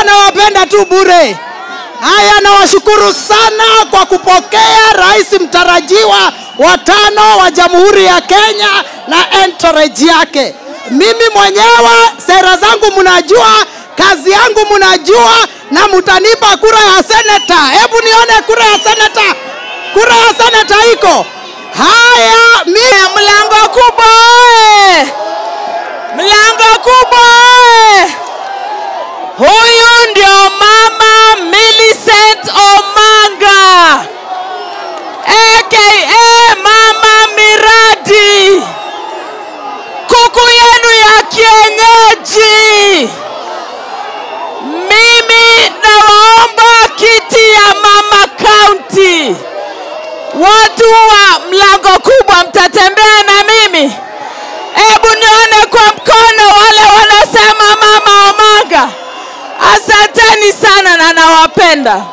ama nawapenda tu bure? Haya, nawashukuru sana kwa kupokea rais mtarajiwa wa tano wa Jamhuri ya Kenya na entourage yake. Mimi mwenyewe sera zangu mnajua, kazi yangu mnajua, na mtanipa kura ya seneta. Hebu nione kura ya seneta. Kura ya seneta iko haya. Mimi mlango kubwa! Mlango kubwa watu wa mlango kubwa, mtatembea na mimi. Hebu nione kwa mkono wale wanasema mama omaga Asanteni sana na nawapenda.